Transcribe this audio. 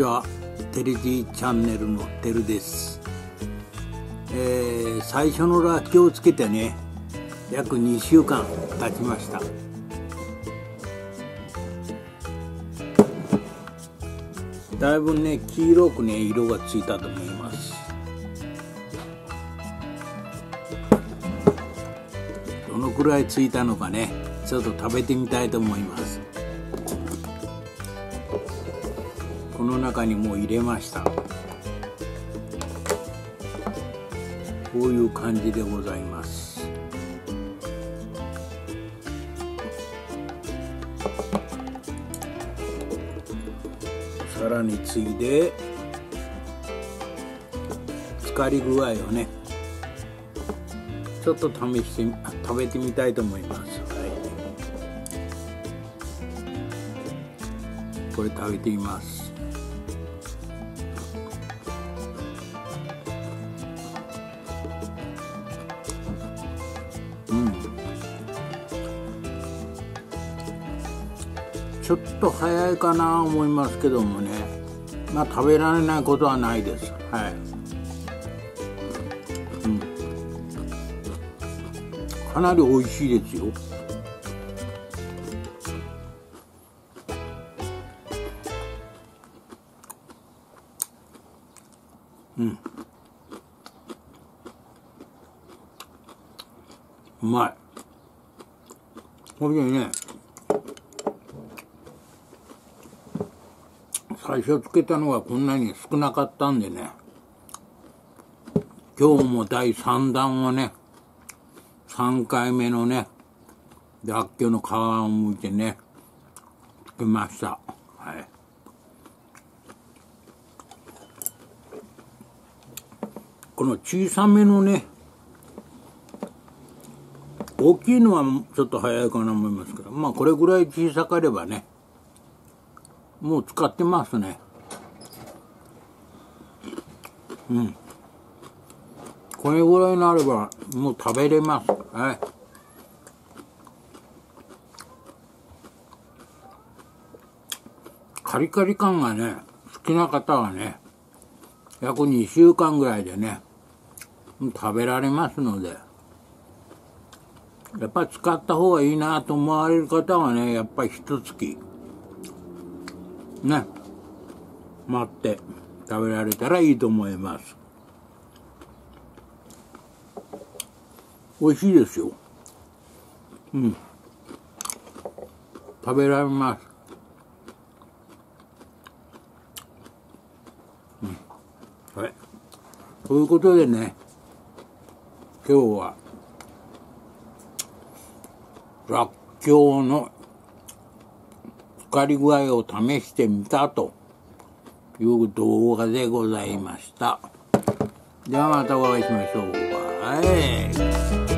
ちはテレジチャンネルのてるです、えー、最初のラッキョをつけてね約2週間経ちました。だいぶね黄色くね色がついたと思います。どのくらいついたのかねちょっと食べてみたいと思います。この中にもう入れました。こういう感じでございます。さらに次いで浸かり具合をねちょっと試して食べてみたいと思います、はい、これ食べてみます。ちょっと早いかな思いますけどもね。まあ食べられないことはないです。はい、うん、かなり美味しいですよ。うん。うまい。これね。最初つけたのがこんなに少なかったんでね。今日も第3弾はね3回目のねらっきょうの皮をむいてねつけました。はい。この小さめのね大きいのはちょっと早いかなと思いますけどまあこれぐらい小さかればねもう使ってますね。うん。これぐらいになればもう食べれます。はい。カリカリ感がね好きな方はね約2週間ぐらいでね食べられますので。やっぱり使った方がいいなと思われる方はねやっぱり一月ね。待って食べられたらいいと思います。美味しいですよ。うん。食べられます。うん。はい。ということでね今日はらっきょうのかり具合を試してみたという動画でございました。ではまたお会いしましょう。バイ。